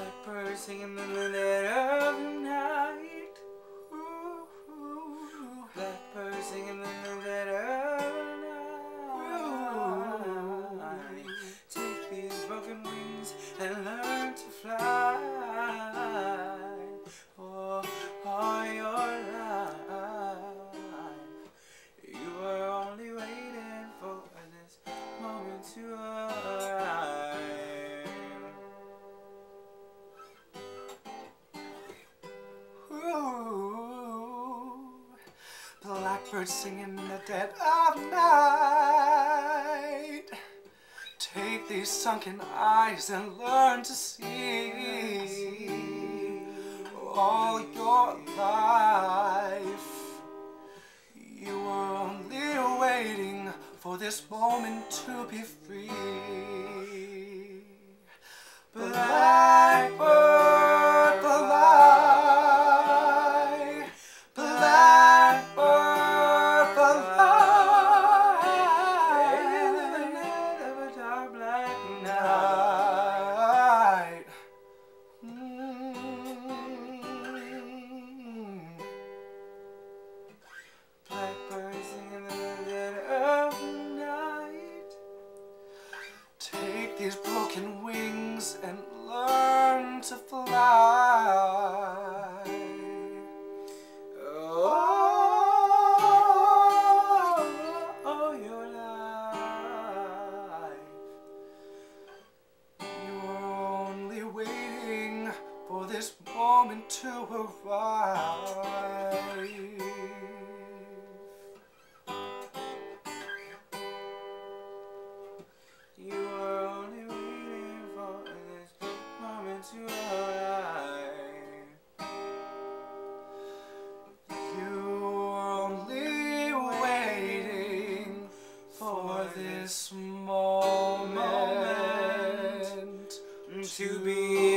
Blackbird singing in the dead of night. Blackbird singing in the dead of night. Take these sunken eyes and learn to see all your life. You were only waiting for this moment to be free. These broken wings and learn to fly. Oh, oh, your life. You were only waiting for this moment to arrive. This moment to be